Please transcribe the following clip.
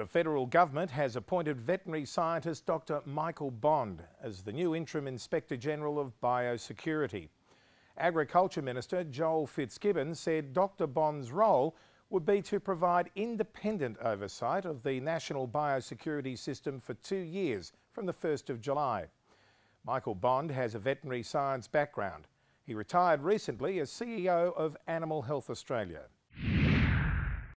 The federal government has appointed veterinary scientist Dr Michael Bond as the new interim Inspector General of Biosecurity. Agriculture Minister Joel Fitzgibbon said Dr Bond's role would be to provide independent oversight of the national biosecurity system for two years from the 1st of July. Michael Bond has a veterinary science background. He retired recently as CEO of Animal Health Australia.